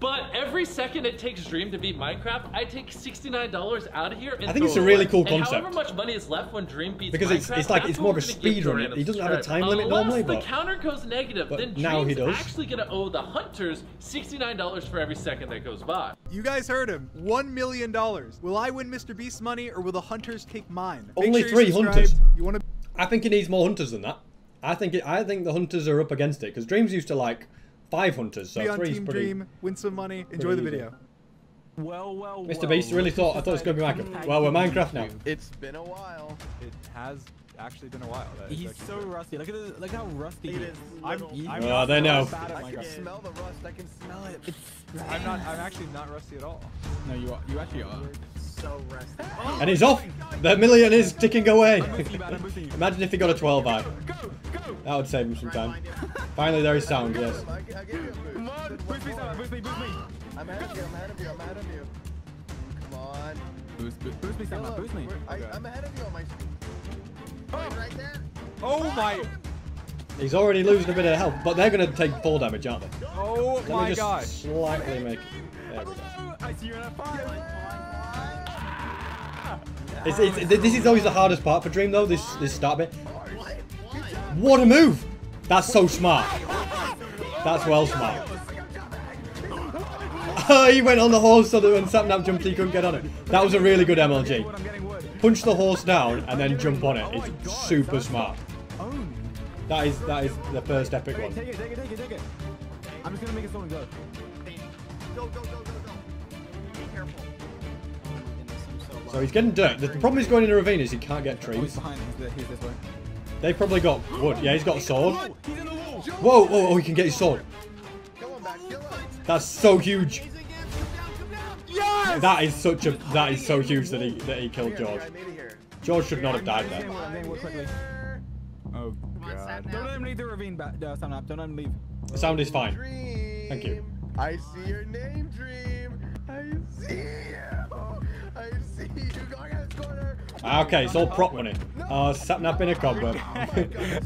But every second it takes Dream to beat Minecraft, I take $69 out of here and I think it's a really away. cool And concept. however much money is left when Dream beats Because it's- Minecraft, it's like- it's more of a speed run. random He doesn't have a subscribe. time limit Unless normally, the but- counter goes negative, then now he Dream's does. actually gonna owe the hunters $69 for every second that goes by. You guys heard him. One million dollars. Will I win Mr. Beast money or will the hunters take mine? Make Only sure three hunters. You want to? I think he needs more hunters than that. I think it, I think the hunters are up against it because Dreams used to like five hunters, so be on Team pretty. Dream, win some money, enjoy the video. Well, well, Mr. well, Beast really thought I thought it was going to be Minecraft. Well, we're. Minecraft now. It's been a while. It has actually been a while. That is He's so true. rusty. Look at this, look how rusty he is. I'm, He- I'm Oh, they know. I can smell the rust. I can smell it. I'm not. I'm actually not rusty at all. No, you are. You actually are. So rested. And he's off. The million is ticking away. You, man. I'm boosting you. Imagine if he got a 12 eye. Go, go. That would save him some time. Finally, there is sound. Yes. I, I gave you a boost. Come on, Good boost me, one. Sam. Boost me, boost me. I'm ahead of you. I'm ahead of you. I'm ahead of you. Come on. Boost, boost, boost me. Philip, Boost me. I, I'm ahead of you on my screen. Right, there. Oh my! He's already losing a bit of health, but they're going to take full damage, aren't they? Oh Let my gosh! slightly make. There we go. Oh, I see you in a fire. It's, it's, this is always the hardest part for Dream, though. This this start bit. What a move! That's so smart. That's well smart. he went on the horse so that when Sapnap jumped, he couldn't get on it. That was a really good MLG. Punch the horse down and then jump on it. It's super smart. That is that is the first epic one. I'm just gonna make it go. So So he's getting dirt. The problem is going in a ravine is he can't get trees. behind. He's, the, he's this way. They probably got wood. Yeah, he's got a sword. He's in the wall. Whoa, whoa, oh, he can get his sword. Kill him back. Kill him. That's so huge. Easy again. Come down, come down. Yes! That is such a that is so huge that he that he killed George. I made it here. George should not have died I'm there. getting wood, I'm getting wood quickly. Oh Come on, god. Don't now. let him leave the ravine, back, uh, Sam Up. Don't let him leave. The sound is fine. Thank you. I see your name, Dream. I see you. I see you going in this corner. Ah, Okay, it's all prop money. Uh, Sapnap in a cobweb.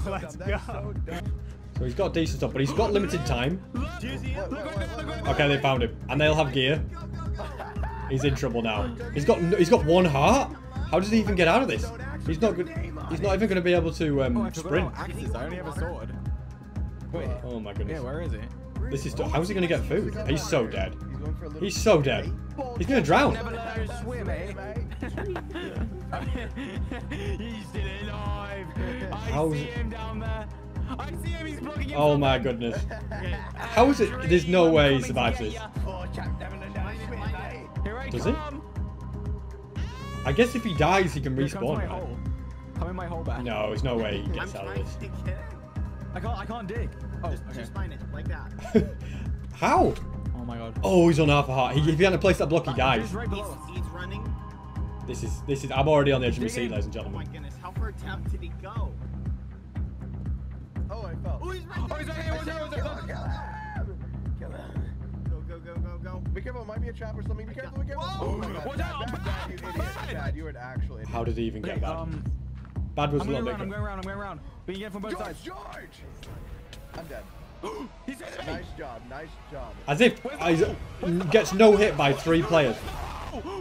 Let's go. so he's got decent stuff, but he's got limited time. Okay, they found him, and they'll have gear. He's in trouble now. He's got he's got one heart. How does he even get out of this? He's not good. He's not even going to be able to Oh, I um, sprint. I only have a sword. Wait. Oh my goodness. Yeah, where is he? This is how's he going to get food? He's so dead. He's going for a little He's so dead. He's going to drown. Never let her swim, eh? he's still alive. I How's- see him down there. I see him. He's blocking himself. Oh my goodness. How is it? There's no way he survives this. I Does he? I guess if he dies, he can Here, come to respawn. my right? in my hole back. No, there's no way he I'm gets out of this. to I can't. I can't dig. Oh, Just, okay. just find it like that. How? Oh my god. Oh, he's on half a heart. He, if he hadn't placed that block, he dies. He's right He's, below he's running. This is this is. I'm already on the edge of my seat, ladies and Oh my goodness, how far down did he go? Oh, I fell. Oh, he's right Oh, there. he's right here. Watch out, watch Kill out. him, kill him. Kill him. Go, go, go, go, go. Be careful, it might be a trap or something. Be careful, be careful. Whoa. Oh my god. Watch Bad, out. bad, bad, you idiot. Bad. Bad, you were an actual idiot. How did he even get Okay, that? um, Bad was I'm a going little around. I'm bit. going around. I'm going around. Being get from both George, sides. George! I'm dead. He's hitting me. Nice job, nice job. As if he gets no hit by three players.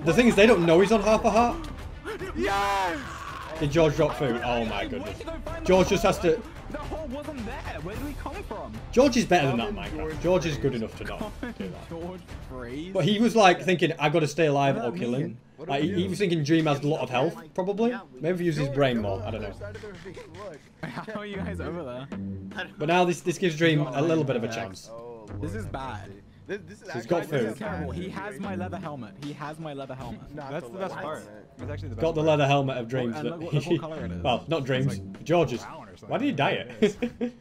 The thing is, they don't know he's on half a heart. Yes. Did George drop food? Oh my goodness. Where'd you go find George just has to. The hole wasn't there. Where did we come from? George is better than that, Common Minecraft. George George is good enough to not do that. George But he was like thinking, I gotta stay alive or kill that him. Mean? What do Like, he, he was thinking Dream has a lot of health, probably. Maybe if he uses his brain go more. I don't know. other side of the ravine, Look. How are you guys over there? But now this this gives Dream a little bit of a chance. This is bad. mercy. This, this is he's actually got food. is He has my leather helmet. He has my leather helmet. That's the best part. helmet. Actually the best Got the leather helmet of Dreams. and that look look what colour it is. well, not Dreams. George's. brown or something. Why did he dye It is.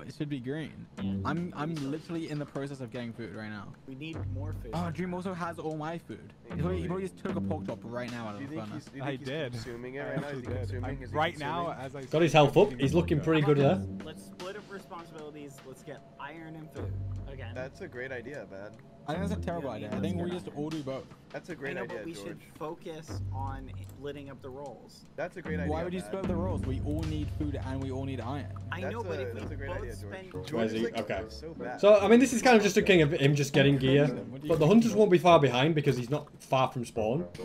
It? Oh, it should be green. I'm I'm literally in the process of getting food right now. We need more food. Oh, Dream also has all my food. He probably, he probably just took a pork chop right now out of the think furnace. he's, I he's did. consuming it I right now? Is he did. consuming? Is he right now, as I Got his health up. He's looking pretty good there. Let's split up responsibilities. Let's get iron and food. Okay. That's a great idea, man. I think that's a terrible idea. I think we just all do both. That's a great know, idea, but we George. should focus on splitting up the roles. That's a great idea. Why would you Matt. split the roles? We all need food and we all need iron. I That's know, but a- if we that's a great both idea, spend George. George like, Okay. so. So, I mean, this is kind of just a king of him just getting gear. But the hunters won't be far behind because he's not far from spawn.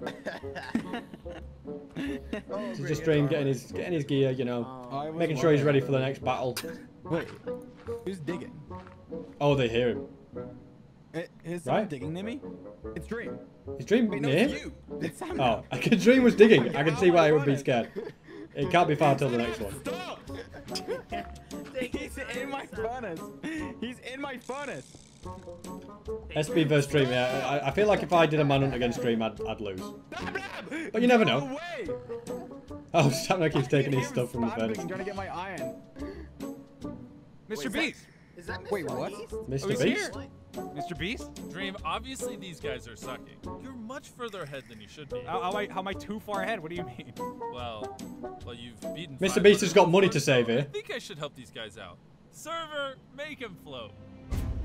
Oh, This just he Dream getting his getting his gear, you know, oh. I was making sure he's ready for the next battle. Wait, who's digging? Oh, they hear him. Eh, Is someone Right. digging near me? It's Dream. Is Dream Wait, no, near? it's you. It's Sam. Oh, I can Dream was digging. I can see why he would be scared. It can't be far till the next one. Stop! He's in my furnace. He's in my furnace. SB versus Dream, yeah. I, I feel like if I did a manhunt against Dream, I'd, I'd lose. But you never know. No way. Oh, Sapnap keeps taking his stuff from his I'm Trying to get my iron. Mr. Beast. Is that Mr. Wait, what? Beast? Oh, Mr. Beast? Here. Mr. Beast? Dream, obviously these guys are sucking. You're much further ahead than you should be. How, how, am I, how am I too far ahead? What do you mean? Well, well, you've beaten. Mr. Beast has got money to 500 save I think I should help these guys out. Server, make him float.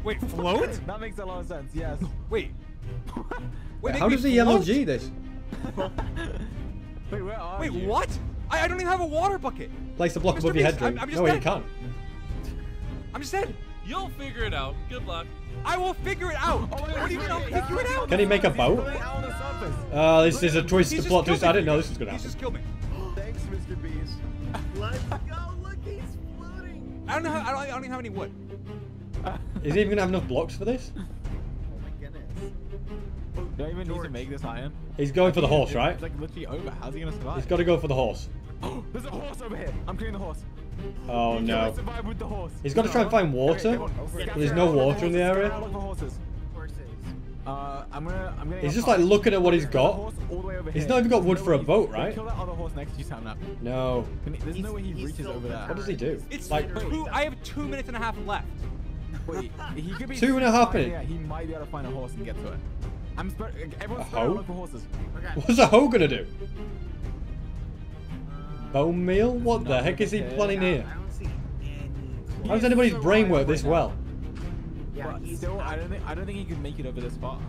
Wait, float? That makes a lot of sense. Yes. Wait. Wait, How does me he float? MLG this? Wait, where are Wait, you? what? I, I don't even have a water bucket. Place the block Mr. above your head, Beast, I'm- Dream. I'm just No, you can't. I'm just dead. You'll figure it out. Good luck. I will figure it out. Oh, what do you mean I'll figure it out? Can he make a boat? He's out on the. Uh, this is a twist, He's a just plot killed twist. I me. didn't know this was gonna He's happen. just killed me. Thanks, Mr. Beast. Let's go. Look, he's floating. I don't know. How, I, don't, I don't even have any wood. Is he even gonna have enough blocks for this? Oh my goodness. Don't even need to make this iron. He's going for the horse, right? It's like literally over. How's he gonna survive? He's got to go for the horse. There's a horse over here. I'm killing the horse. Oh no. survive He's got to try and find water. There's no water in the area. Look for horses. Horses. Uh, I'm gonna, I'm gonna. He's just like looking at what he's got. horse all the way over He's here. not even got wood no for a boat, right? Kill that other horse next you, Sam. Up. No. He- There's He's- no way he reaches over there. What does he do? It's Like, two. I have two minutes and a half left. Wait, he could be Two and a half minutes. it. He might be able to find a horse and get to it. I'm everyone's A hoe? for horses. Okay. what's a hoe gonna do? Bone meal? What the heck is he planning here? I don't see any. How does anybody's brain work this well? Yeah, he's still, I don't think I don't think he could make it over this far.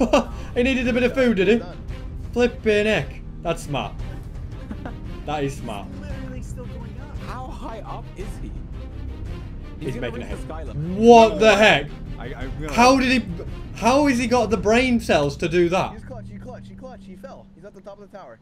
he needed a bit of food, did he? Done. Flipping heck. That's smart. That is smart. literally still going up. How high up is he? He's gonna making a head. the. What the heck? I, I'm How did he? How has he got the brain cells to do that? At the top of the tower.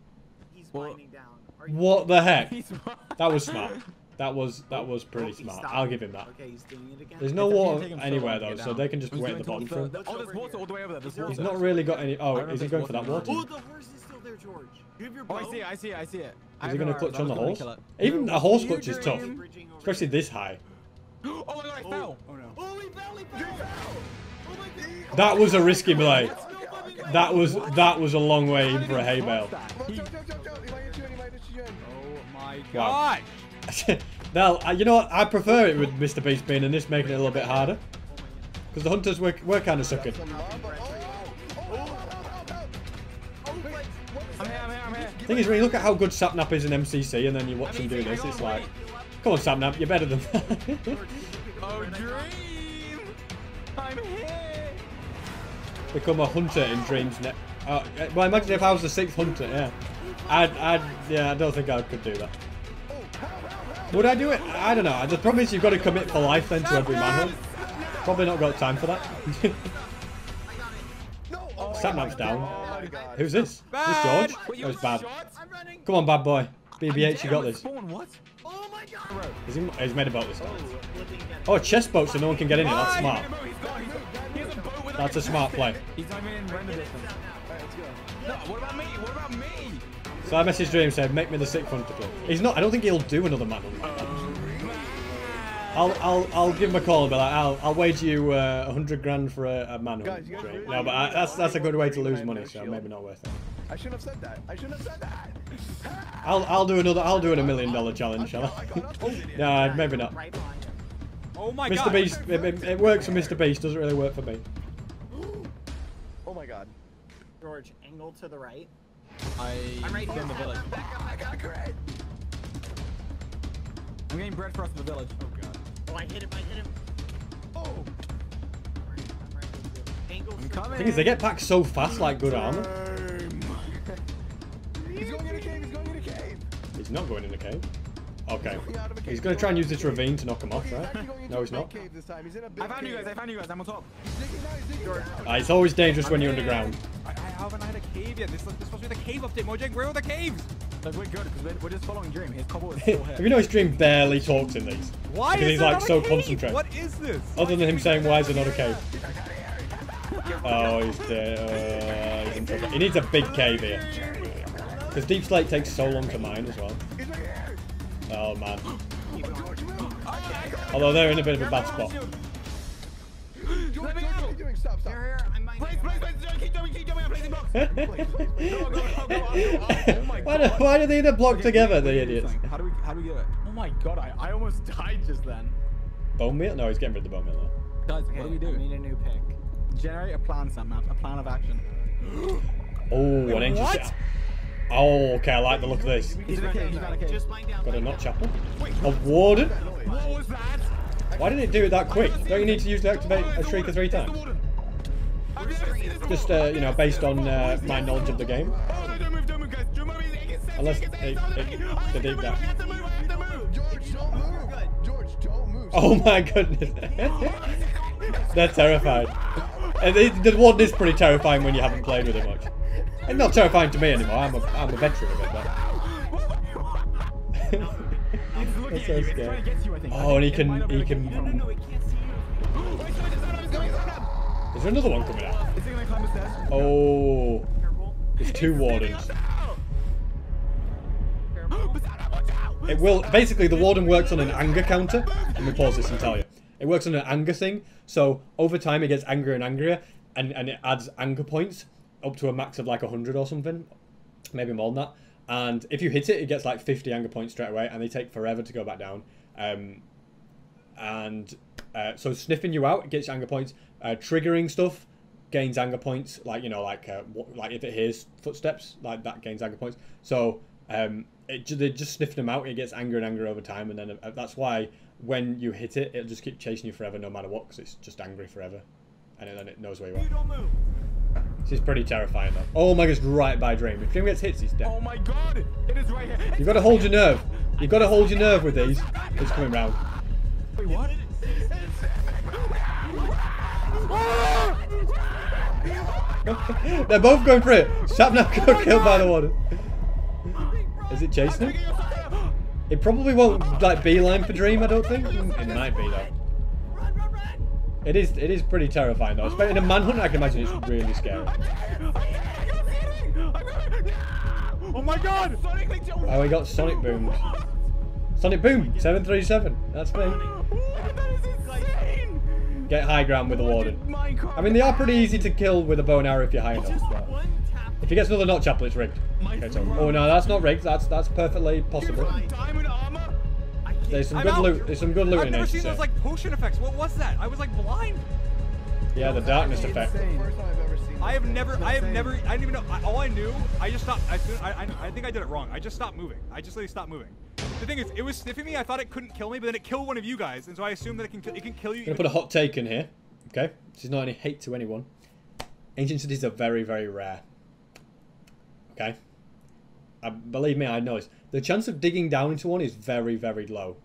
He's Well- winding down. Are you- What the heck? That was smart. That was that was Oh, pretty smart. stopped. I'll give him that. Okay, he's doing it again. There's no It's water anywhere though, so they can just He's wait at the bottom towards for him. the- Oh, there's water all the way over there. There's Is water. He's not really got any. Oh, is he going for that water water? Oh, the horse is still there, George. You have your Oh. I see it. I see it. I see it. Is I he going to clutch uh, on the horse? gonna kill it. Even a horse clutch is tough, especially this high. Oh my god, I oh. fell. Oh no. Oh, he fell, he fell. Oh my god. That was a risky oh play. No fucking way. That was that was a long way in for a hay bale. Oh my gosh. now, you know what? I prefer it with Mr. Beast being in this, making it a little bit harder. Because the hunters were, were kind of sucking. Thing is, when you look at how good Sapnap is in MCC, and then you watch him do this, it's like, come on, Sapnap, you're better than that. Oh, dream. I'm here. Become a hunter in Dreams Net. Uh, well, imagine if I was the sixth hunter, yeah. I'd, I'd, yeah, I don't think I could do that. Would I do it? I don't know. The problem is you've got to commit for life then to every manhunt. Probably not got time for that. No. Oh, Sapnap's down. Oh. Who's this? Is this George? Wait, That was bad. shot? I'm running. Come on, bad boy. BBH, you got this. Spawn, what? Oh my god. Is he, he's made a boat this time. Oh, a chest boat so no one can get in it. That's smart. That's a smart play. He's not even in render distance. Alright, let's go. No, what about me? What about me? So I messaged Dream said, make me the sixth hunter club. He's not, I don't think he'll do another manhunt. I'll, I'll, I'll give him a call and be like, I'll, I'll wager you uh, 100 grand for a, a manhunt. Guys, you guys No, but I, that's, that's a good way to lose money, so maybe not worth it. I shouldn't have said that. I shouldn't have said that. I'll, I'll do another, I'll do a million dollar challenge, shall I got no, maybe not. Right behind him. Oh my Mr. god. Beast, it, it, it works for Mr. Beast, doesn't really work for me. George, angle to the right. I I'm right in the village. I got crit. I'm getting bread for us in the village. Oh god. Oh, I hit him, I hit him. Oh, Angles I'm for- coming. Thing is, they get back so fast like good armor. he's going in a cave. He's going in a cave. He's not going in the cave. Okay. Going out of a cave. He's going to try and use this ravine to knock him off, right? actually No, he's not. Cave. He's in a big I found you guys. I found you guys. I'm on top. He's digging now. He's digging down. Uh, it's always dangerous when I'm you're underground. I, I haven't had a cave yet. This, this is supposed to be the cave update, Mojang. Where are the caves? Like we're good because we're, we're just following Dream. His cobble is Have still here. you noticed Dream barely talks in these? Why Because is he's there like not so a cave? concentrated. What is this? Other than him saying, why is there not a cave? Oh, he's dead. Uh, he's in trouble. He needs a big cave here. Because Deepslate takes so long to mine as well. He's right here. Oh, man. Although they're in a bit of a bad spot. George, George, what are you doing? Stop, stop. Here, here, I'm mining. Place, place, place. Keep going, keep going. I'm placing blocks. Go, go, go, go, go, go. Oh my why, do, why do they need to block Okay, together, the we idiots? thing? How do we how do we get it? Oh my god, I, I almost died just then. Bone meal? No, he's getting rid of the bone meal now. Guys, what do we do? I need a new pick. Generate a plan, Sam, man. A plan of action. Oh, an ancient. what? Oh, okay, I like the look of this. He's in a cave, he's in a cave. Just mine down. Got a mine nut down. chapel. A warden? What was that? Why did it do it that quick? Don't you need to use to activate a shrieker three times? Just, uh, you know, based on uh, my knowledge of the game. Oh, Unless they- did that. Oh my goodness. They're terrified. And the one is pretty terrifying when you haven't played with it much. It's not terrifying to me anymore. I'm a, I'm a veteran of it, but. That's so scary. Oh, and he can- he can- Is there another one coming out? Is he gonna climb the stairs? Oh, there's two wardens. It will basically the warden works on an anger counter. Let me pause this and tell you. It works on an anger thing. So over time it gets angrier and angrier, and and it adds anger points up to a max of like hundred or something, maybe more than that. And if you hit it, it gets like fifty anger points straight away, and they take forever to go back down. Um, and uh, so sniffing you out gets anger points. Uh, triggering stuff gains anger points. Like you know, like uh, like if it hears footsteps, like that gains anger points. So um, it, they just sniffing them out. It gets angrier and angrier over time, and then uh, that's why when you hit it, it'll just keep chasing you forever, no matter what, because it's just angry forever, and then it knows where you are. You. This is pretty terrifying though. Oh my god, it's right by Dream. If Dream gets hits, he's dead. Oh my god! It is right here. You've got to hold your nerve. You've got to hold your nerve with these. It's coming round. Wait, what? They're both going for it. Sapnap got killed by the warden. Is it chasing him? It probably won't like beeline for Dream. I don't think. It might be though. Run, run, run. It is. It is pretty terrifying though. Especially in a manhunt, I can imagine it's really scary. Oh my god! Oh, we got Sonic Boom. Sonic Boom, 737. That's me. Get high ground with the warden. I mean, they are pretty easy to kill with a bow and arrow if you're high enough. but If he gets another notch apple, it's rigged. Okay, so, oh no, that's not rigged. That's that's perfectly possible. There's some good loot. There's some good loot I've in never Ancient seen those like potion effects. What was that? I was like blind. Yeah, the darkness effect. I've ever seen I have never, I have never, I didn't even know. I, all I knew, I just stopped. I, I, I, I think I did it wrong. I just stopped moving. I just literally stopped moving. The thing is, it was sniffing me. I thought it couldn't kill me, but then it killed one of you guys, and so I assume that it can, kill, it can kill you. I'm gonna put a hot take in here. Okay, this is not any hate to anyone. Ancient cities are very, very rare. Okay, uh, believe me, I know this. The chance of digging down into one is very, very low.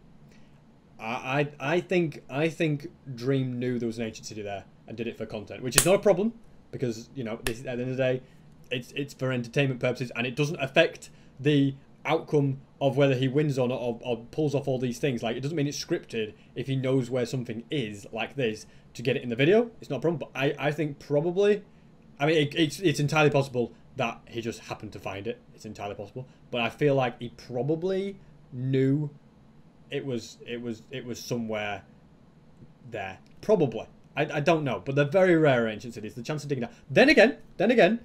I, I, I think, I think Dream knew there was an ancient city there and did it for content, which is not a problem because you know, this, at the end of the day, it's it's for entertainment purposes and it doesn't affect the outcome of whether he wins or not or, or pulls off all these things. Like it doesn't mean it's scripted if he knows where something is like this to get it in the video. It's not a problem. But I, I think probably, I mean, it, it's it's entirely possible that he just happened to find it. It's entirely possible. But I feel like he probably knew it was it was it was somewhere there. Probably. I, I don't know, but they're very rare ancient cities. The chance of digging down. Then again, then again,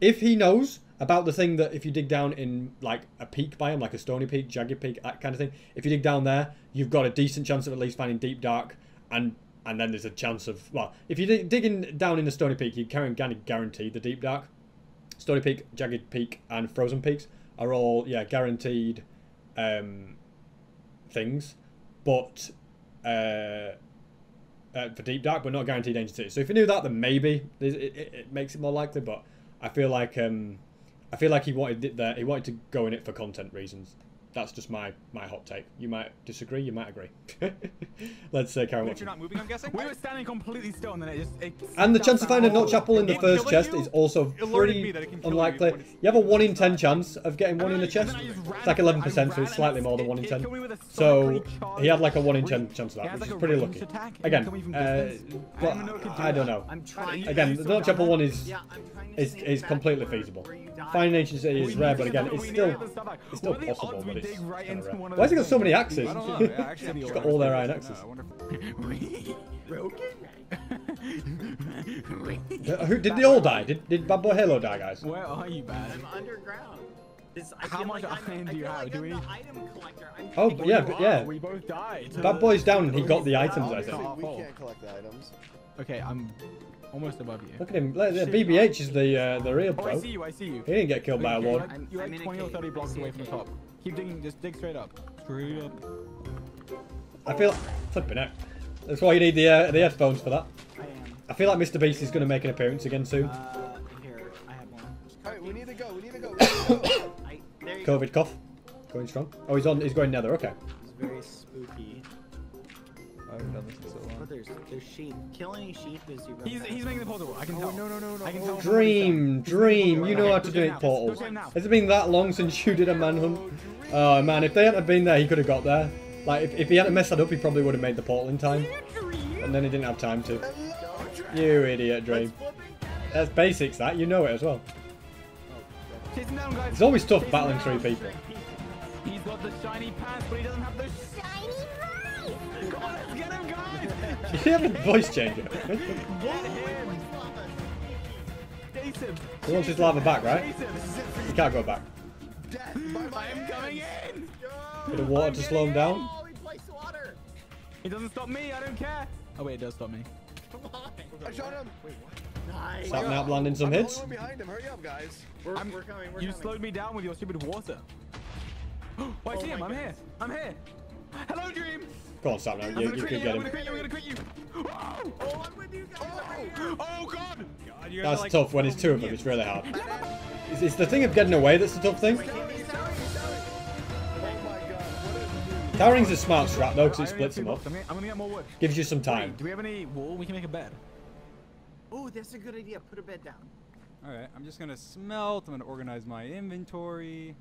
if he knows about the thing that if you dig down in like a peak biome, like a stony peak, jagged peak, that kind of thing, if you dig down there, you've got a decent chance of at least finding deep dark, and and then there's a chance of well, if you're dig- digging down in the stony peak, you can kind of guarantee the deep dark. Stony Peak, Jagged Peak, and Frozen Peaks are all yeah guaranteed um, things, but uh, uh, for Deep Dark, but not guaranteed Ancient City. So if you knew that, then maybe it, it, it makes it more likely. But I feel like um, I feel like he wanted it there. He wanted to go in it for content reasons. That's just my my hot take. You might disagree. You might agree. Let's uh, carry on. But you're not moving, I'm guessing? We were standing completely still, and then it just. It And the chance of finding a notch nut chapel in the first chest you is also pretty that it can kill you unlikely. You have a 1 in 10 chance of getting 1 in And a then I- chest. and then I just ran It's like 11%, so it's slightly more than 1 in 10. killed me with a So he had like a 1 in 10 chance of that, which is pretty lucky. Again, it uh, distance. I well, didn't even know it could do I don't know. Again, the notch apple one is Yeah, I'm trying to is, is completely feasible. Where you died. Finding Ancient City is rare, but again, it's still need to get the stuff back. it's still What are the possible, but it's right kinda rare. Why has he got so many axes? I don't know. Yeah, actually, I'm He's got all their iron axes. I wonder Uh, Who did they all die? Did did BadBoyHalo die, guys? Where are you, Bad? I'm underground. This, I How much like iron do you have? like Do I'm we- the item collector. I'm Oh, trying yeah, but yeah. We both died. Bad Boy's down and he got the items, I think. we can't collect the items. Okay, I'm almost above you. Look at him. Like, the BBH is the uh, the real Oh, I see you. I see you. He didn't get killed by a Okay, ward. You're like, you're I'm like 20 or 30 blocks away from the top. Keep digging. Just dig straight up. Straight up. I feel flipping it. That's why you need the uh, the headphones for that. I am. I feel like Mr. Beast is going to make an appearance again soon. Uh, here, I have one. Alright, we need to go. We need to go. Need to go. I, there you go. COVID cough, going strong. Oh, he's on. He's going nether. Okay. It's very spooky. I haven't done this in Oh, there's, there's sheep. Kill any sheep is your He's he's making the portal. I can oh, tell. no, no, no, no. I can Oh, tell. Dream, dream. You know how to do it, portals. Go to him now. Has it been that long since you did a manhunt? Oh man, if they hadn't been there, he could have got there. Like if, if he hadn't messed that up, he probably would have made the portal in time. And then he didn't have time to. You idiot, Dream. That's basics. That you know it as well. Chase him down, guys. It's always tough battling three people. He's got the shiny pants, but he doesn't have You have a voice changer. Get him. Chase him. He wants his lava back, right? He can't go back. Death I am coming in. Bit of water to slow him down. He placed water. He doesn't stop me. I don't care. Oh wait, it does stop me. Come on. I shot him. Nice. Sapnap landing some I'm hits. only one behind him. Hurry up, guys. We're, I'm- we're coming. We're You coming. slowed me down with your stupid water. oh, I Oh see him. I'm here. I'm here. Hello, Dream. Go on, Sapnap. I'm You, you crit could get him. gonna crit you. I'm gonna crit you. Oh, Oh, I'm with you guys. over here. Oh, oh God. God, you guys are That's like tough. When it's two of them, it's really hard. It's, it's the thing of getting away that's the tough thing. Oh my god. What is Towering's a smart strat though, because it splits them up. I'm gonna, I'm gonna get more wood. Gives you some Wait, time. do we have any wool? We can make a bed. Oh, that's a good idea. Put a bed down. All right, I'm just gonna smelt. I'm gonna organize my inventory.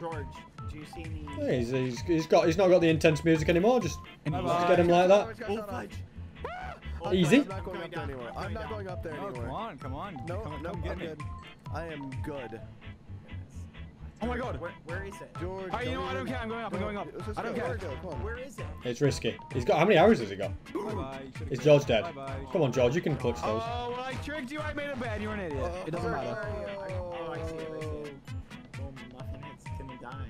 George, do you see me? Yeah, he's, he's, he's got he's not got the intense music anymore. Just, Any just get him like that. Oh. Easy. I'm not going up there anymore. I'm not going up there Oh, anymore. come on, come on. No, come, no, come get I'm me. good. I am good. Oh my God. Where, where is it? George. Alright, you know what? I don't care. I'm going up. I'm going up. I don't care. Let it go. Come on. Where is it? It's risky. He's got how many arrows has he got? Bye-bye. Is George dead? Bye-bye. Come on, George. You can clutch those. Oh, well, I tricked you. I made a bed. You're an idiot. Oh, it doesn't matter. Oh, I see it. I see it. Well, muffin head's gonna die.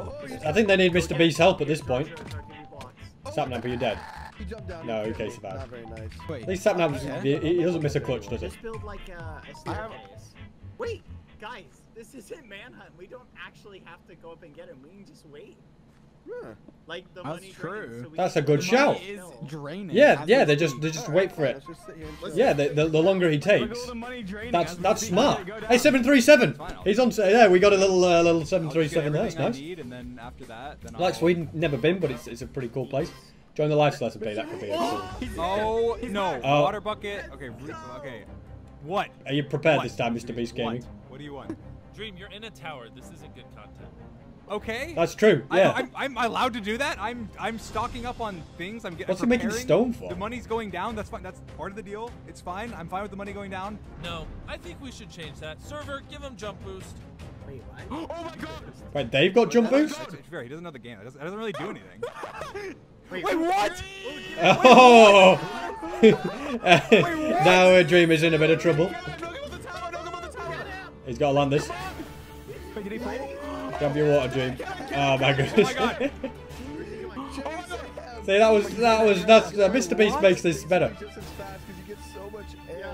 Oh, I think they need Mr. Beast's help at this point. George, George, give me blocks. Oh. Sapnap, are you dead? He jumped down. No, and okay, killed me. survived. Not very nice. Wait. At least Sapnap, Yeah. he, he doesn't miss a clutch, does he? Just build like a, a I have- staircase. Wait, guys, this isn't manhunt. We don't actually have to go up and get him. We can just wait. Huh. Like the That's money true. drains, so we That's a good get The the shout. is draining. Yeah, yeah. They just they just Alright, wait for it. Let's just sit here and chill. Yeah, the, the, the longer he takes, all the money draining that's that's smart. Go. Hey, seven three seven. He's on. Yeah, we got a little uh, little I'll seven just three get seven there. That's nice. need, and then after that, then Like Sweden, never been, but it's, it's a pretty cool place. Join the life lesson pay. That could be it. Cool. He's dead. Oh no! Oh. Water bucket. Okay. Okay. What? Are you prepared What? this time, Mr. Beast Gaming? What? What do you want? Dream, you're in a tower. This isn't good content. Okay. That's true. I, Yeah. I'm, I'm allowed to do that. I'm I'm stocking up on things. I'm getting. What's he making stone for? The money's going down. That's fine. That's part of the deal. It's fine. I'm fine with the money going down. No, I think we should change that. Server, give him jump boost. Wait, what? Oh my god! Wait, they've got jump boost. To be fair, he doesn't know the game. That doesn't, that doesn't really do anything. Wait, Wait, what? Oh! now uh, Dream is in a bit of trouble. He's got to land this. Wait, did he fall? Grab your water, Dream. Oh my goodness. God. See, that was that was that's uh, Mr. Beast makes this better. Just as fast because you get so much air.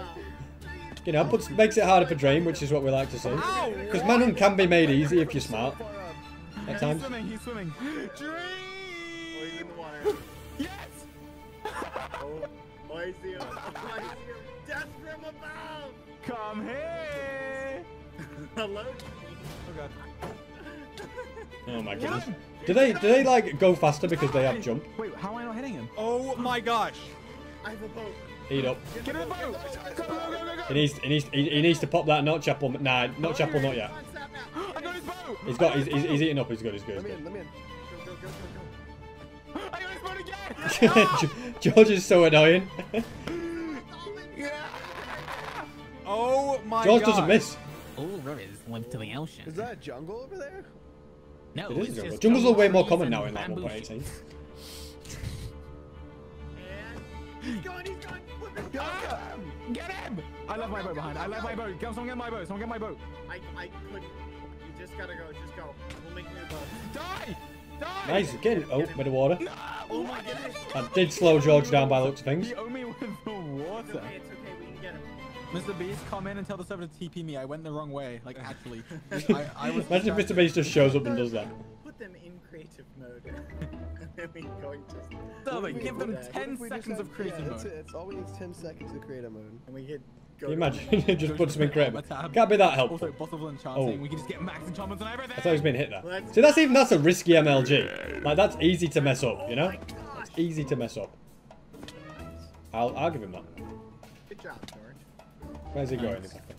You know, puts makes it harder for Dream, which is what we like to see. Because Manhunt can be made easy if you're smart. At He's times. swimming, he's swimming. Oh, he's in the. Yes! Oh, oh, I see him. Oh, I see him. Death from above. Come here! Hello. Oh god. Oh my goodness. Do they do they like go faster because they have jump? Wait, how am I not hitting him? Oh my gosh. I have a boat. Eat up. Get in the boat! Go, go, go, go, go! He needs he needs he, he needs to pop that notch apple. Nah, notch apple, not yet. Come on, snap now. I got his boat! He's got he's, he's, he's eating up. He's good. He's good. Let He's me good. in. Let me in. Go, go, go, go, I got his boat again! George is so annoying. Oh my George god. doesn't miss. All rivers live to the ocean. Is that a jungle over there? No, It is jungle. Jungles are way more common now in like bamboo 1.18. shoots. And he's going. He's going. Ah! Get him! I left my boat behind. I left my boat. Come, someone get my boat. Someone get my boat. I, I could. You just gotta go. Just go. We'll make new boat. Die! Die! Nice, getting oh bit of water. Oh my goodness. That did slow George down by the looks of things. He owe me with the It's water. Mr. Beast, come in and tell the server to TP me. I went the wrong way. Like, actually. I, I was Imagine if Mr. Beast just shows up and does that. Put them in creative mode. and then we going to. Server, give them that? 10 seconds of creative yeah, mode. It's all we need 10 seconds of creative mode. And we could go. Can you to- imagine? just puts something Tab. creative. Can't be that helpful. Also, possible enchanting. Oh. We can just get max enchantments and everything. I thought he was being hit there. Let's See, that's even that's a risky MLG. Like that's easy to mess up, you know? Oh. It's easy to mess up. I'll I'll give him that. Good job, George. Where's he going exactly?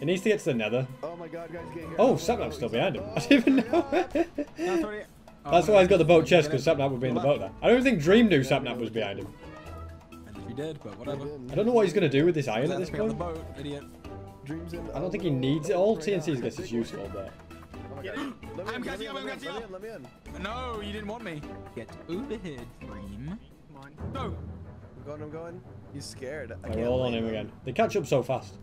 He needs to get to the Nether. Oh my god, guys, get here. Oh, Sapnap's still behind him. I didn't even know. That's already. That's why he's got the boat chest because Sapnap would be in the boat there. I don't think Dream knew Sapnap was behind him. I think you did, but whatever. I don't know what he's gonna do with this iron at this Let's on the point. boat, idiot. Dreams in. I don't think he needs it all. TNT guess is useful there. Oh my god. Let me I'm catching up, I'm catching up. in, Let me in. No, you didn't want me. Get over here, Dream. Come on. Go. I'm going, I'm going. He's scared. I They're can't all on him again. They catch up so fast.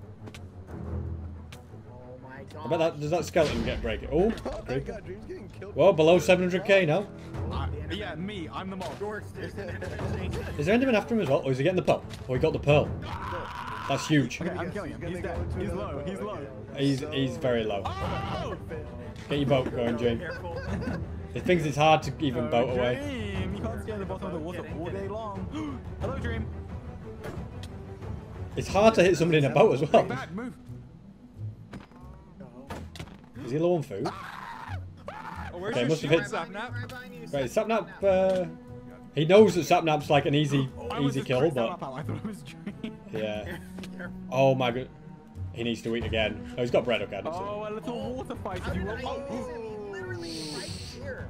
Oh my god. I bet that does that skeleton get break it. Oh, Oh my god, Dream's getting killed. Well, below 700k now. Uh, yeah, me. I'm the mob. George, there's an enderman. Is there anyone after him as well? Or is he getting the pearl? Oh, he got the pearl. That's huge. Okay, I'm killing him. He's dead. He's low. He's low. He's he's very low. Oh! Get your boat going, Jane. Careful. He thinks it's hard to even Oh, boat away. You can't stay at the bottom of the water all day long. Hello, Dream. It's hard to hit somebody in a boat as well. Is he low on food? Oh, where's Okay, must have shield, hit- Sapnap? Right behind you. Right, Sapnap. Uh, he knows that Sapnap's like an easy I easy kill, but up, I thought it was Dream. yeah. Oh my god. He needs to eat again. Oh, he's got bread. Okay, I Oh, a little water fight. If you will. Oh, miss him? He's literally right here.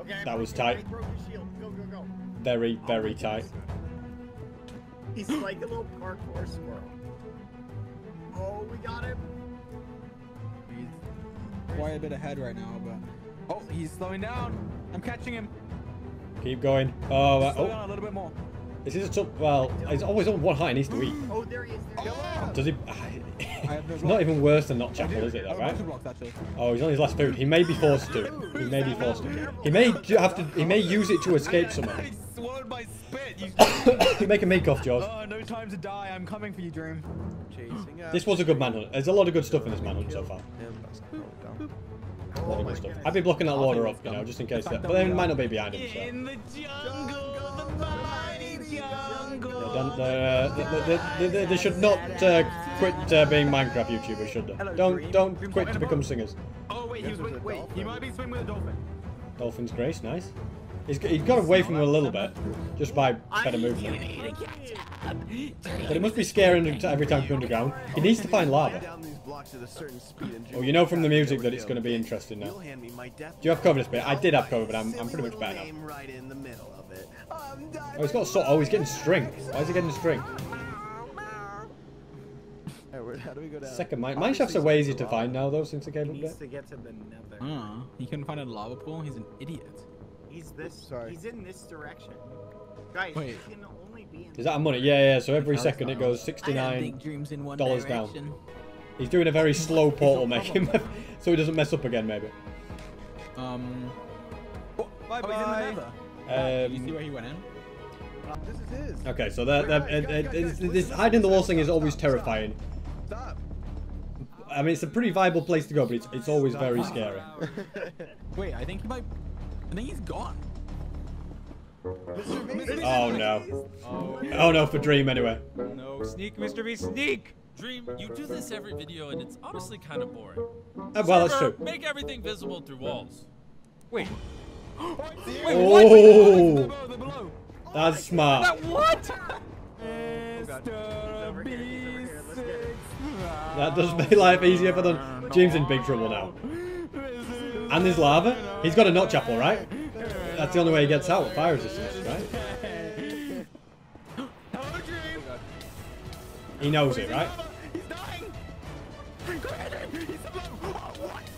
Okay, That was tight. Very very tight. He's like a little parkour squirrel. Oh, we got him. He's quite a bit ahead right now, but. Oh, he's slowing down. I'm catching him. Keep going. Oh, uh, oh. a little bit more. This is this a tough? Well, he's always on one height. He needs to eat. Oh, there he is. There he is. Does he? it's not even worse than not I chapel, is it? Though, Oh, right? motion blocks, actually. Oh, he's on his last food. He may be forced to. He may be forced to. He may have to. He may use it to escape somehow. I swallowed my spit. You... you make a make off, Jaws. oh, no time to die. I'm coming for you, Dream. This was a good manhunt. There's a lot of good stuff in this manhunt so far. A lot of good stuff. I'd be blocking that water up, you know, just in case that. But then it might not be behind him. So. In the jungle, the mighty jungle. Yeah, don't, uh, they, they, they, they, they should not uh, quit uh, being Minecraft YouTubers, should they? Hello, Don't don't quit to become singers. Oh wait, he was There's wait, wait. He might be swimming with a dolphin. Dolphin's Grace, nice. He's, g- he got away from him a little bit, just by better movement. But it must be scaring him to every time he's underground. He needs to find lava. Down these blocks at a certain speed and Oh, you know from the music that it's going to be interesting now. You'll hand me my death. Do you have cover this bit? I did have cover, but I'm, I'm pretty much better now. Aim right in the middle of it. Oh, he's got a sort. Oh, he's getting string. Why is he getting string? How do we go down? Second mine. Mine shafts are way easier to find now, though, since the game He needs update. to get to the nether. Ah, he couldn't find a lava pool. He's an idiot. He's this. Sorry. He's in this direction. Guys, Wait. he can only be in. Is that a money? Yeah, yeah. So every No, second it goes I have big sixty-nine. dreams in one dollars down. He's doing a very slow portal, making so he doesn't mess up again, maybe. Um. Bye Oh, he's in the bye. nether. You see Um, where he went in? This is his. okay, so that, that Guys, it, guys, it, guys, it's- listen this to hiding in the this. wall thing is always Stop. terrifying. Stop. I mean, it's a pretty viable place to go, but it's, it's always very scary. Wait, I think he might. I think he's gone. Oh no. Oh no, for Dream anyway. No, sneak, Mr. Beast, sneak! Dream, you do this every video and it's honestly kind of boring. Uh, well, that's true. Make everything visible through walls. Wait. Oh, that's smart. What? Mr. Beast. That does make life easier for them. James in big trouble now. And there's lava. He's got a notch apple, right? That's the only way he gets out. with Fire resistance, right? He knows it, right?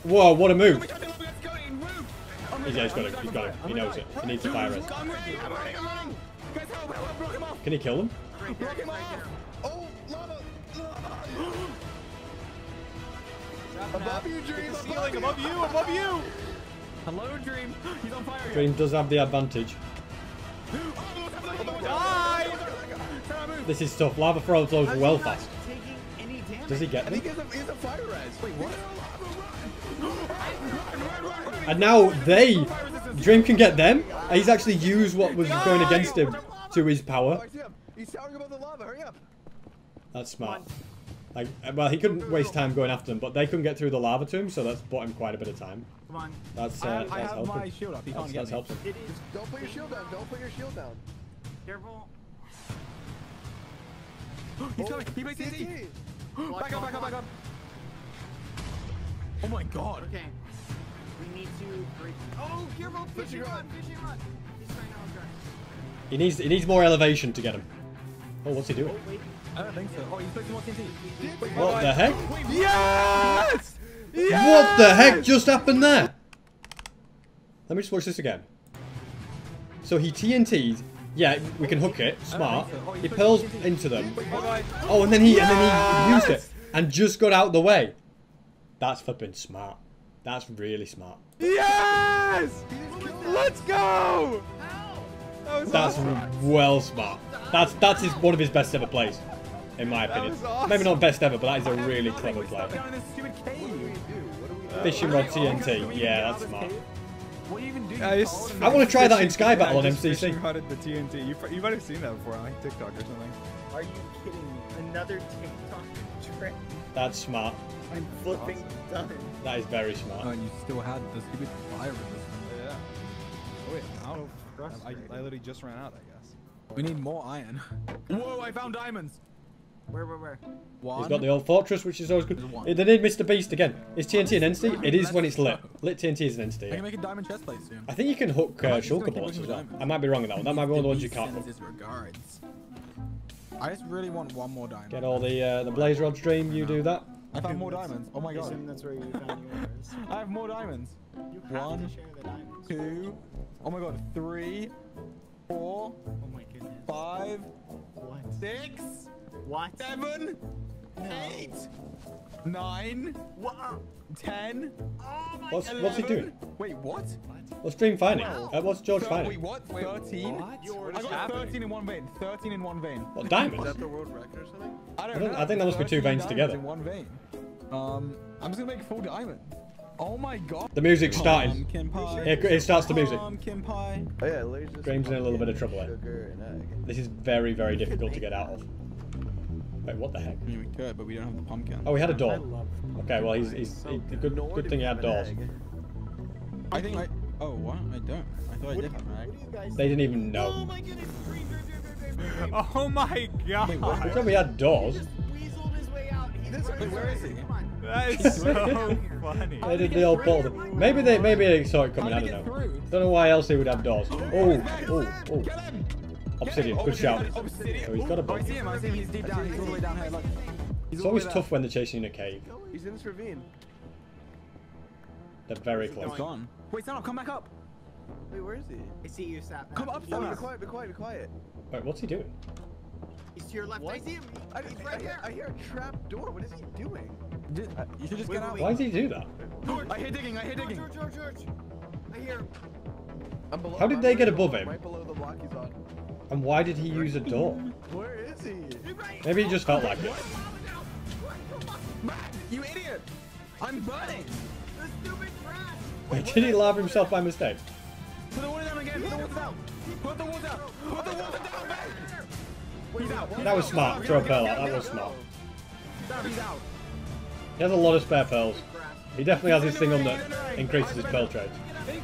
Whoa, what a move. He's, yeah, he's got it. He's got it. He knows it. He needs the fire res. I'm running, I'm running, above you, Dream! Ceiling above you, above you! Hello, Dream. He's on fire again. Dream does have the advantage. Die! This is tough. Lava throw flows How's well fast. Taking any damage? Does he get I think them? he a, he a fire res. Wait, what? And now they, Dream can get them. He's actually used what was going against him to his power. I see him. He's towering above the lava. Hurry up. That's smart. Like, well, he couldn't waste time going after them, but they couldn't get through the lava to him, so that's bought him quite a bit of time. Come on. That's I uh, have, I that's have my helping. shield up. He can't That's, get that's me. helping. It is Don't put your shield down. Don't put your shield down. careful. He's coming. He makes it easy. Back up, back up, back up. Oh my god. Okay. We need to break. Oh, careful! Fishing rod! Fishing rod! He's trying to outdrive. He needs he needs more elevation to get him. Oh, what's he doing? Oh, wait. I don't think so. Oh, he's placing more TNT. What the heck? Yes! What the heck just happened there? Let me just watch this again. So he TNT'd. Yeah, we can hook it. Smart. He pearls into them. Oh, and then he and then he used it and just got out the way. That's flipping smart. That's really smart. Yes! Let's go! That That's awesome. well smart. That's that's his, one of his best ever plays, in my opinion. awesome. Maybe not best ever, but that is a really clever play. down in this stupid cave. Fishing rod TNT. Yeah, that's smart. What do you even do? Yeah, You it's- follow them I want to try that in Sky Battle on yeah, just MCC. fishing rodded the TNT. You, you might have seen that before on like TikTok or something. Are you kidding me? Another TikTok trick. That's smart. I'm flipping done. That is very smart. and you still had the stupid fire resistance. Yeah. Oh wait, I don't know. I, I literally just ran out, I guess. We need more iron. Whoa, I found diamonds. Where, where, where? One. He's got the old fortress, which is always good. One. They need Mr. Beast again. Is TNT an entity? It is when it's lit. Lit TNT is an entity. I yeah. can make a diamond chest plate soon. I think you can hook uh, I'm just gonna shulker keep bullets as well. I might be wrong on that one. That might be one of the ones you Mr. can't hook. regards. I just really want one more diamond. Get all the uh, the blaze rod stream. You do that. I found more diamonds. Oh my god. assume that's where you found yours. I have more diamonds. You have One, to share the diamonds. Two. Oh my god. Three. Four. Oh my goodness. Five. What? Six. What? Seven. Eight. Nine. Wow. Ten. Oh my What's what's he doing? Wait, what? What's Dream finding? Uh, what's George Thir- finding? Wait, what? Thirteen? Yours. I got 13 in one vein. 13 in one vein. What Is diamonds? Is that the world record or something? I don't, I don't- know. I think that must be two veins together. In one vein. Um, I'm just gonna make full diamond. Oh my god. The music's starting. Pumpkin pie. Here, it starts the music. Pumpkin pie. Oh yeah, Larry's Dream's in a little bit of trouble there. Sugar and egg. This is very very difficult to get out of. Wait, what the heck? I mean, we could, but we don't have the pumpkin. Oh, we had a I door. love. Okay, well he's he's he, good. Good thing he had doors. I think I. Oh, what? I don't. I thought I did have an egg. What do you guys? They didn't even know. Oh my goodness! Oh my god. Good thing we had doors. Just weaseled his way out. He's This- wait, where is he? That is so funny. They did the old portal. Maybe they maybe they saw it coming. I don't know. through? Don't know why else they would have doors. Oh oh, oh, oh, oh. Get him! Obsidian, good shout. Obsidian. Oh, he's got a Oh, I see him. I see him. He's deep down. He's all the way down here. Look. He's It's always tough when they're chasing in a cave. He's in this ravine. They're very He's close. gone. Wait, stand up. Come back up. Wait, where is he? I see you, Sap. Come up, He's, Oh, be quiet, be quiet, be quiet. Wait, what's he doing? he's to your left. I see him. I, He's I, right I, hear, there. I hear a trap door. What is he doing? Did- uh, You should just Wait, get wait, out. wait. Why does he do that? I hear digging. I hear digging. George, George, George. I hear him. I'm below, How did I'm they get above him? Right below the block he's on. And why did he use a door? Where is he? Maybe he just felt like it. You idiot! I'm burning. The stupid trash. Wait, did he lava himself by mistake? Put the water down again. Put the water down. Put the water! Put the water down, babe! He's out. That was smart. Throw a pearl out. That was smart. He's out. He has a lot of spare pearls. He definitely has this thing on that increases his pearl trade.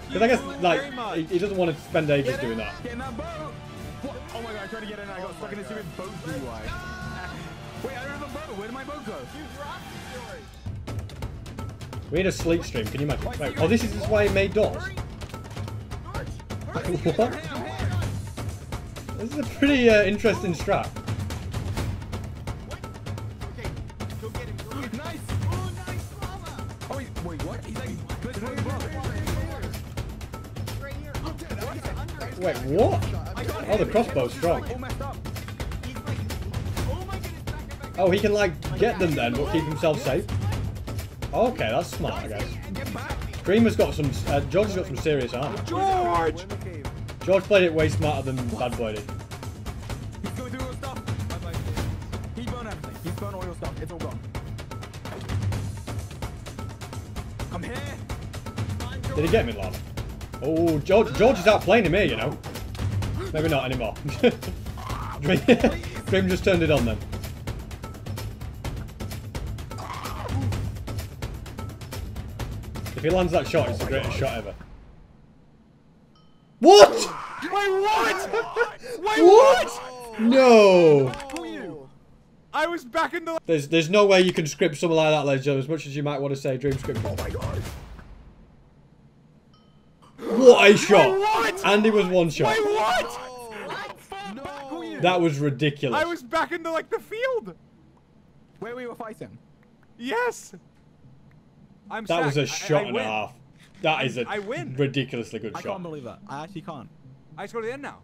Because I guess, like, he, he doesn't want to spend ages doing that. Get in that boat! What? Oh my god, I tried to get in and I got stuck in a stupid boat DUI. Wait, I don't have a boat. Where did my boat go? We need a sleep stream, can you imagine? Right. Oh, this is why he made doors? what? This is a pretty uh, interesting strat. Okay, go get him. Go get him. Nice! Oh, nice llama. Oh, wait, wait, what? Oh, he's under. Wait, what? I got the crossbow's strong. All messed up. He's like, oh my goodness, back up, back up. He can, like, get them then, but keep himself safe. Okay, that's smart, I guess. Dreamer's got some, uh, George has got some serious armor. George! George played it way smarter than Bad Boy did. He's going through your stuff. He burned everything. He's burned all your stuff. It's all gone. I'm here. Did he get me, lad? Oh, George, George is outplaying him here, you know. Maybe not anymore. Dream, Dream just turned it on then. If he lands that shot, it's the greatest shot ever. What? Wait, what? Wait, What? No. Who are you? I was back in the. There's there's no way you can script something like that, ladies and gentlemen, as much as you might want to say Dream script. Oh my god. What a shot! What? Andy was one shot. Wait, what? Who are you? That was ridiculous. I was back into like the field. Where we were fighting. Yes. I'm That was a sacked. I- shot I and a half. That is a I win. ridiculously good I shot. I can't believe that. I actually can't. I just go to the end now.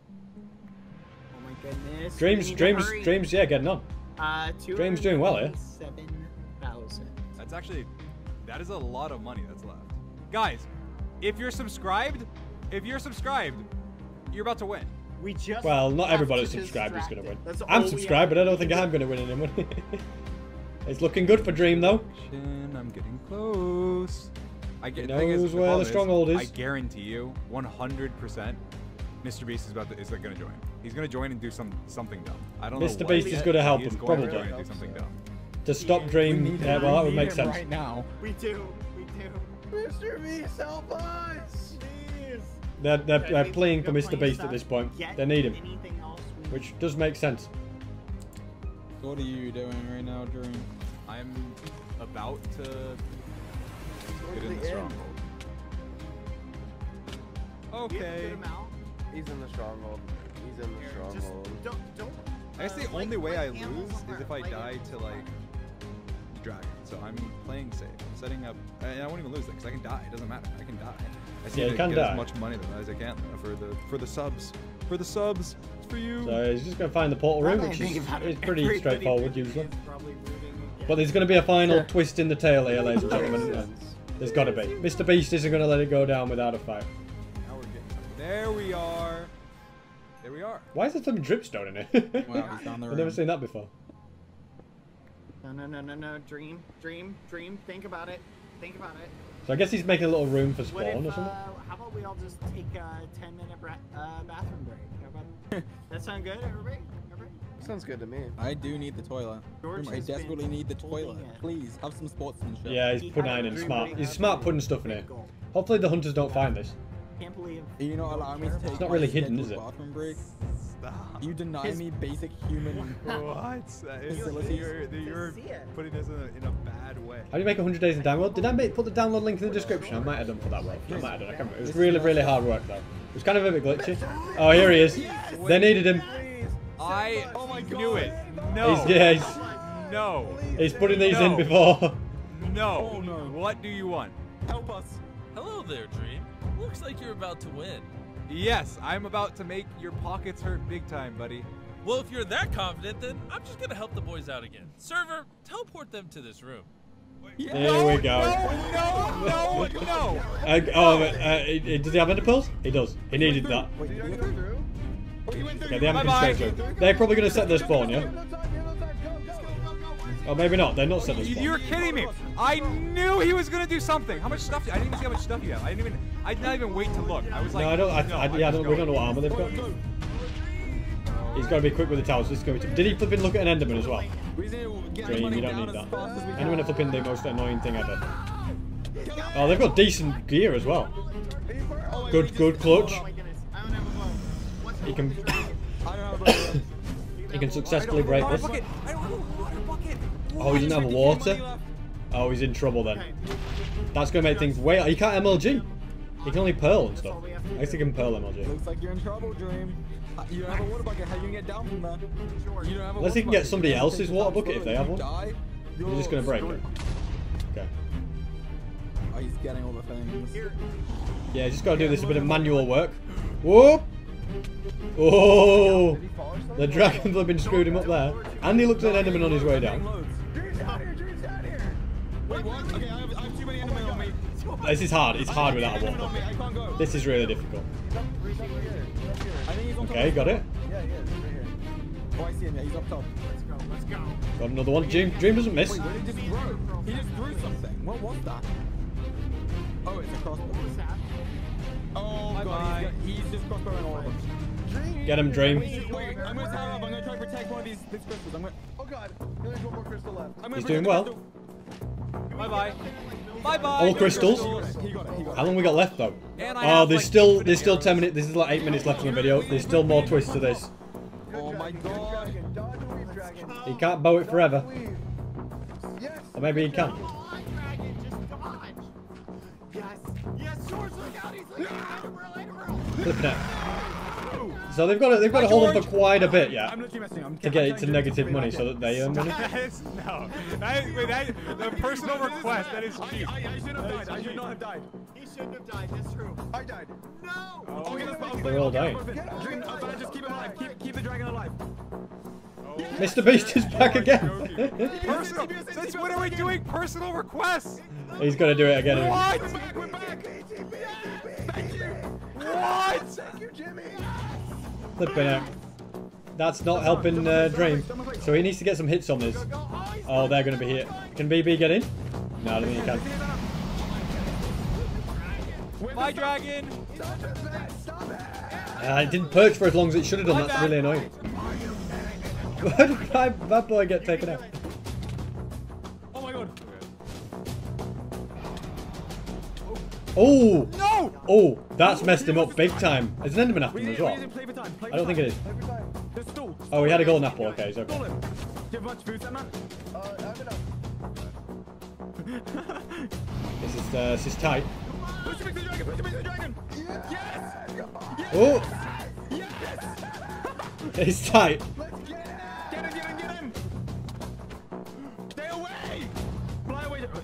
Oh my goodness. Dreams, we need to dreams, dreams. Yeah, getting on. Uh, Dream's doing well here. Seven thousand. That's actually, that is a lot of money that's left. Guys, if you're subscribed, if you're subscribed, you're about to win. We just. Well, not have everybody subscribed is going to win. That's I'm subscribed, but I don't think. I'm going to win any money. it's looking good for Dream though. I'm getting close. I get, He thing is, knows the where the stronghold is. I guarantee you, 100%, Mr. Beast is about to, is like going to join. He's going to join and do some something dumb. I don't know. Mr. Beast is gonna help he him, going to probably. join and do something dumb. To stop Dream, yeah, well, that would make sense. right now. We do. We do. Mr. Beast, help us! Please. They're, they're, Okay, they're we- pleading we for Mr. plenty Beast at this point. Get They need him, else? which does make sense. What are you doing right now, Dream? I'm about to get in the the stronghold. we have to Okay. get him out. He's in the stronghold. He's in the Here, just stronghold. don't, don't. I guess uh, the light- only way light I lose is if I Light die to like dragon. So I'm playing safe. I'm setting up. And I won't even lose it because I can die. It doesn't matter. I can die. I just Yeah, need you to can get die. as much money as I can though, for the for the subs. For the subs. It's for you. So he's just going to find the portal room, which that I is, it, is pretty straightforward is usually. probably rooting against But there's going to be a final twist in the tail here, ladies and gentlemen. There's got to be. Mr. Beast isn't going to let it go down without a fight. Now we're getting there. We are. There we are. Why is there some dripstone in it? Wow, he's down the I've never seen that before. No, no, no, no, no. Dream, dream, dream. Think about it. Think about it. So I guess he's making a little room for spawn if, or uh, something. how about we all just take a 10 minute bra- uh, bathroom break? How about that? Sound good, everybody? Everybody? Sounds good to me. I do need the toilet. George I desperately need the toilet. Please, have some sportsmanship. Yeah, he's putting had iron in smart. He's smart putting stuff in big it. Hopefully the hunters don't find this. Can't believe. Are you not allowing me to take not really hidden, is it? bathroom break? Stop. You deny His- me basic human. What? That is, Facilities. you're you're putting us in a, in a bad way. How do you make 100 days in download? Did I make, put the download link in the description? I might have done for that one. I might have done. I can't remember. It was really, really hard work though. It was kind of a bit glitchy. Oh, here he is. They needed him. I oh knew it. No. He's, yeah, he's, oh No. he's putting these No. in before. No. Oh, no. What do you want? Help us. Hello there, Dream. Looks like you're about to win. Yes, I'm about to make your pockets hurt big time, buddy. Well, if you're that confident, then I'm just gonna help the boys out again. Server, teleport them to this room. Here we go. No, no, no. Uh, oh, uh, he- he- does he have any pearls? He does. He needed that. Wait, Did did I you go through? You went through. Okay, they haven't Bye-bye. been straight through. They're probably going to set their spawn, yeah? Oh, maybe not. They're not set the You- spawn. You're kidding me! I knew he was gonna do something. How much stuff? You, I didn't even see how much stuff you have. I didn't even. I did not even wait to look. I was like, no, I don't. I, no, I, I'm yeah, I don't, we don't know what armor they've got. He's got to be quick with the towers. This is going to. Did he flipping look at an Enderman as well? We just need to get the Dream, you don't need that. fast as we Enderman are can. flipping the most annoying thing ever. Oh, they've got decent gear as well. Good, good clutch. Oh my goodness. I don't have a bow. What's He can, I don't have a brother. he can successfully break this. Oh, he doesn't have water. Oh, he's in trouble then. That's going to make things way. He can't MLG. He can only pearl and stuff. I guess he can pearl MLG. Looks like you're in trouble, Dream. Uh, You don't have a water bucket. How you gonna get down from there? You don't have a Unless he can get somebody else's water bucket if they have one. Die, You're just going to break it. Okay. Oh, he's getting all the things. Yeah, just got to do this a bit of manual work. Whoop! Oh! The dragon been screwed him up there. And he looked at an Enderman on his way down. Loads. Dream's down Wait, what? This is hard. It's hard without a go. This is really difficult. I think he's top. Okay, got it. Yeah, yeah. Oh, I see him. Yeah, he's up top. Let's go. Let's go. Got another one. Dream, Dream doesn't miss. Wait, did he just throw? He just threw something. What was that? Oh, it's a crossbow. What's that? Oh Bye-bye. god, he's, he's just crossbowing all of them. Get him, Dream. Wait, I'm gonna tower up. I'm gonna try to protect one of these, these crystals. I'm gonna. Oh god, there's one more crystal left. I'm He's doing well. crystal. Bye bye. Bye bye. All crystals. It. It. It. How long we got left though? Oh, there's still there's still ten minutes. This is like eight minutes left in the video. There's still more twists to this. Oh my god. Dragon, dodge and weave, dragon. He can't bow it forever, Dodge and weave. Yes. or maybe he can. Come on, dragon. Just dodge. Yes. Yes, George, look out. Ah, So they've got to, they've got to hold on for quite a bit, I'm yeah, literally messing. I'm to get it to negative money so that they earn money. That is no. That is, wait, that the personal request. That is cheap. I, I should have died. I should not have died. He shouldn't have died. That's true. I died. No. Okay, that's. They're all dying. Dream, uh, just keep it alive. Keep, keep the dragon alive. Mr. Beast is back again. Personal. Since when are we doing personal requests? He's got to do it again. What? We're back. We're back. Thank you. What? Thank you, Jimmy. Flipping it. That's not helping uh, Dream. So he needs to get some hits on this. Oh, they're going to be hit. Can BB get in? No, I don't think he can. Bye, dragon. It, man. Stop it. Uh, it didn't perch for as long as it should have done. That's really annoying. Why did my bad boy get taken out? Oh! No. Oh, that's messed him up big time. Is an Enderman after him as well? need to play for time. Play I don't think it time. is. Every time. Just stall. Oh, he had a golden apple. Okay, he's okay. Stall him. Do you have much food, Sam? Uh, I have enough. This is, uh, this is tight. Push him into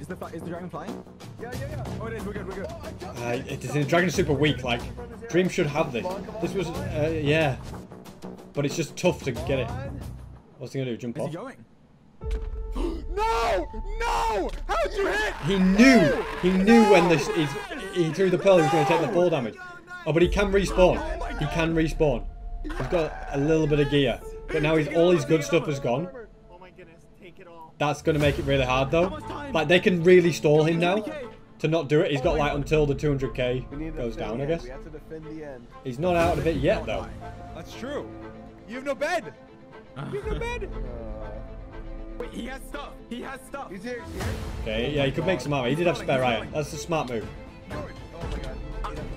Is the, is the dragon flying? Yeah, yeah, yeah. Oh, it is. We're good. We're good. Oh, I jumped. Uh, it is, the dragon's super weak. Like, Dream should have this. This was, uh, yeah. But it's just tough to get it. What's he gonna do? Jump Is off? he going? No. No. How'd you hit? He knew. He knew when this. He's, he threw the pearl. He was going to take the fall damage. Oh, but he can respawn. He can respawn. He's got a little bit of gear, but now he's all his good stuff is gone. That's going to make it really hard though. Like they can really stall him now to not do it. He's got like until the 200k We need to goes down, I guess. We have to defend the end. He's not out of it yet though. That's true. You have no bed. You have no bed. Wait, he has stuff. He has stuff. he's here. He's here. Okay, yeah, he could make some armor. He did have spare iron. That's a smart move. George. Oh my god. He has an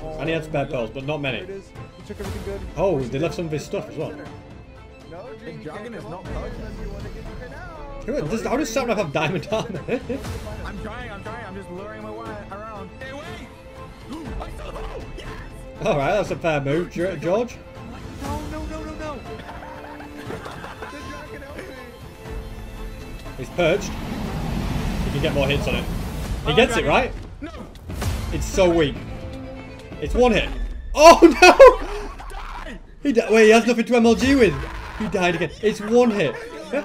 arrow. And he had oh spare pearls, but not many. it is. He took everything good. Oh, they left some of his stuff as well. No, dragon is not up here broken. unless you want to get your out. Who- Does, how does Sapnap have diamond armor? I'm trying. I'm trying. I'm just luring my way around. Stay away. I saw the bow. Yes. Alright, that's a fair move, George. No. No. No. No. No. The dragon help me. He's perched. He can get more hits on it. He Oh, gets it, right? No. It's so weak. It's one hit. Oh no! He di- wait, he has nothing to MLG with. He died again. It's one hit.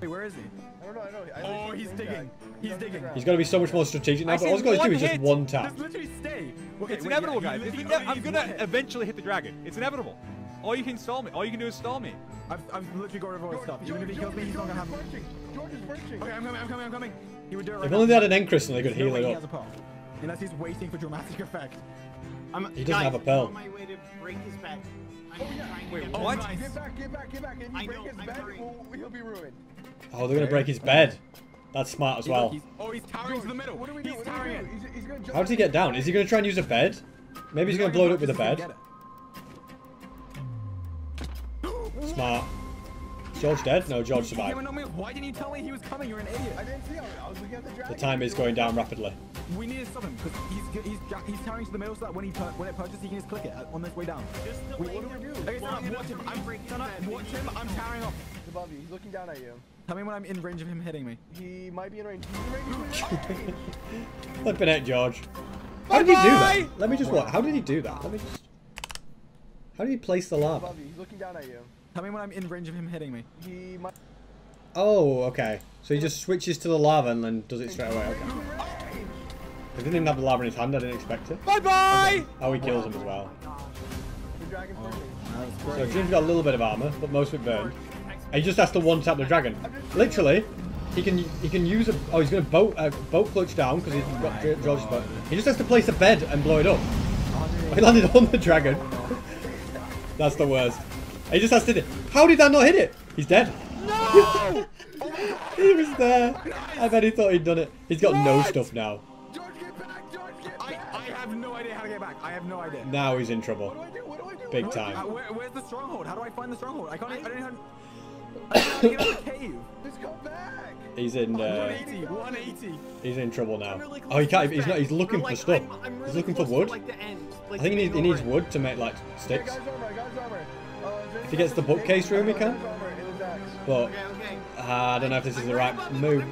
Wait, where is he? I don't know, I know. I Oh, he's digging. tag. He's digging. ground. He's got to be so much more strategic now. I But all he's see got to do is just one tap. Just literally stay. Okay, It's wait, inevitable, yeah, guys. It's ine- I'm gonna hit. eventually hit the dragon. It's inevitable. All you can stall me. All you can do is stall me. I've, I've literally got everyone's stuff. George, Even if he kills George, me, he's not gonna is have. flinching. George is flinching. Okay, I'm coming, I'm coming, I'm coming. He would do it right If now. only they had an end crystal, they could heal it up. has a pearl. Unless he's waiting for dramatic effect. I'm, He doesn't guys, have a I'm pearl. on my way to break his bed. I'm oh, trying to Wait, get what? him- What? nice. Get back, get back, get back. And I you break know, his I'm bed, hurrying. well, he'll be ruined. Oh, they're going to break his bed. That's smart as He's- well. he's- oh, he's towering to the middle. What do we do? He's What towering it. He's, he's gonna How does he get down? Is he going to try and use a bed? Maybe he's going to blow it up with a bed. Smart. George dead? No, George survived. but no, wait, Why didn't you tell me he was coming? You're an idiot. I didn't see how I was looking at the The time is going down rapidly. We need to stop him because he's he's he's towering to the middle so that when he when it punches, he can just click it uh, on this way down. Just We- delay what do we do? Okay, long son, enough watch him. I'm to break his son, watch him. I'm towering off. He's above you. He's looking down at you. Tell me when I'm in range of him hitting me. He might be in range. He's in range. He's in. Flipping it, George. How did he do that? Let me just what? How did he do that? Let me just. How did he place the lava? above you. He's looking down at you. Tell me when I'm in range of him hitting me. He might. Oh, okay. So he just switches to the lava and then does it straight away. Okay. He didn't even have the lava in his hand. I didn't expect it. Bye bye. Oh, he kills him as well. Oh. So Jim's got a little bit of armor, but most of it burned. He just has to one tap the dragon. Literally, he can he can use a oh he's gonna boat uh, boat clutch down because he's got Ge- George's boat. He just has to place a bed and blow it up. He landed on the dragon. That's the worst. He just has to. How did that not hit it? He's dead. No! he was there. I bet he thought he'd done it. He's got no stuff now. George, get back! George, get I, back! I have no idea how to get back. I have no idea. Now he's in trouble. What do I do? What do I do? Big What I Uh, time. where, where's the stronghold? How do I find the stronghold? I can't. I don't know. Get out of the cave. Just come back! He's in. Uh, 180. 180. he's in trouble now. really Oh, he can't. He's not. He's looking Or, for stuff. I'm, I'm He's looking for wood. like, end, like, I think he needs, he needs wood to make like sticks. his armor, armor. Uh, If he gets the bookcase room, he can. his armor and his axe. But Okay, okay. uh, I don't know if this is the right move.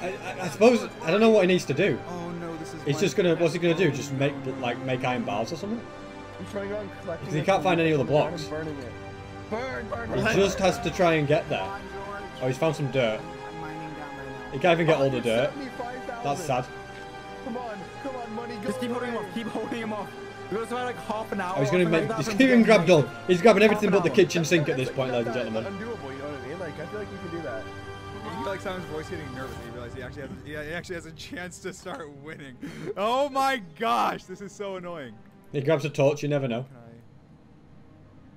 I, I, I suppose I don't know what he needs to do. Oh no, this is. He's just gonna. What's he gonna do? Just make like make iron bars or something? I'm trying on collecting Because he can't find any other from the dragon blocks. Burning it. Burn, burn, He just has to try and get there. Come on, George. Oh, he's found some dirt. I'm mining down right He can't even get all the dirt. That's sad. Come on, come on, money, go Just keep holding him off. Keep holding him off. We got about like half an hour. Oh, he's gonna make. He's even grabbed all. He's grabbing everything but the kitchen sink at this point, ladies and gentlemen. Undoable, you know what I mean? Like, I feel like you can do that. You like Simon's voice getting nervous. and You realize he actually has. Yeah, he actually has a chance to start winning. Oh my gosh, this is so annoying. He grabs a torch. You never know.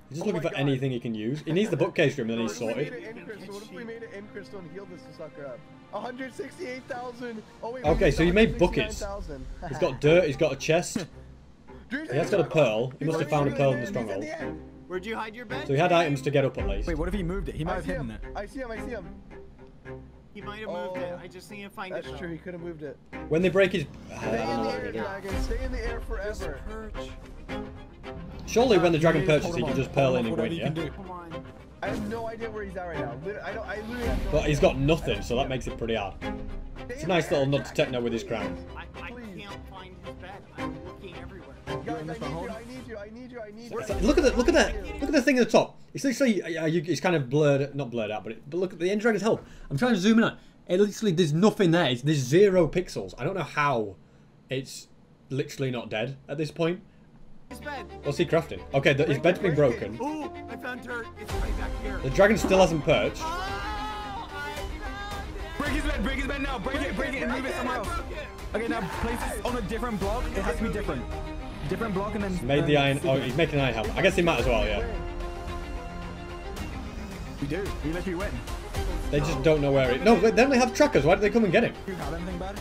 Can I- He's just Oh looking for God. anything he can use. He needs the bookcase room, and then he's What if we made sorted. it? What if we made it in crystal and healed this sucker up? 168,000. Oh wait. Okay, so he made buckets. He's got dirt. He's got a chest. Dude, He has got a pearl. He must have found a pearl in the stronghold. Where'd you hide your bed? So he had items to get up at least. Wait, what if he moved it? He might I have hidden him. it. I see him. I see him. He might have moved it. Oh. I just need to find That's it. That's true. He could have moved it. When they break his, I Stay don't in the air, they're gonna do. dragon. Stay in the air forever. Perch. Surely when the dragon Hold him perches, he can just hold pearl in and whatever win, yeah? can do. Come on. I have no idea where he's at right now. Lit- I don't. I literally have no But he's got nothing, so that makes it pretty hard. It's a nice little air, nod to techno with his crown. You. you. You. You. So look at the look at that look at the thing at the top. It's literally uh, you, it's kind of blurred, not blurred out, but it, but look at the end dragon's health. I'm trying to zoom in on. it. It literally there's nothing there. It's there's zero pixels. I don't know how it's literally not dead at this point. His bed. What's he crafting? Okay, the, his bed's been broken. Ooh, I found dirt. It's right back here. The dragon still hasn't perched. Oh, I found it. Break his bed. Break his bed now. Break it. Break it and move it somewhere else. Okay, now place it on a different block. It has to be different. Different block and then. Made the iron. Oh, he's making an iron helmet. I guess he might as well. Yeah. We do. We literally win. They just don't know where it. No, but then they have trackers. Why did they come and get him? You have anything bad?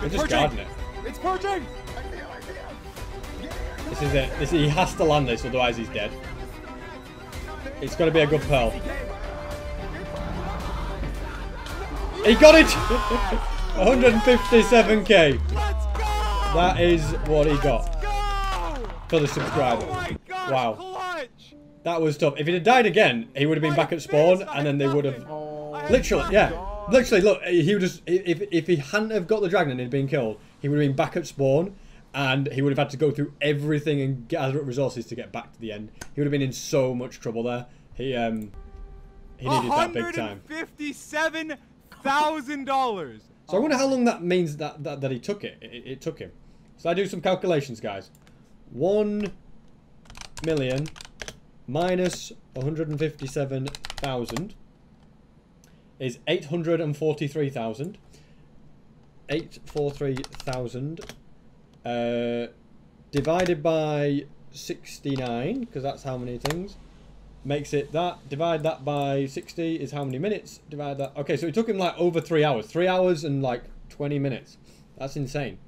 They're just guarding it. It's perching. I This is it. This, he has to land this, otherwise he's dead. It's got to be a good pearl. He got it! 157k. That is what he got for the subscriber. Oh. Wow. That was tough. If he'd have died again, he would have been back at spawn, and then they would have. Literally, yeah. Literally, look, he would just. If, if he hadn't have got the dragon and he'd been killed, he would have been back at spawn, and he would have had to go through everything and gather up resources to get back to the end. He would have been in so much trouble there. He um he needed that big time. $157,000. So I wonder how long that means that that, that he took it. it. It took him. So I do some calculations, guys. One million minus 157,000 is 843,000. 843,000 uh, divided by 69, because that's how many things. Makes it that. Divide that by 60 is how many minutes. Divide that. Okay, so it took him like over three hours. Three hours and like 20 minutes. That's insane.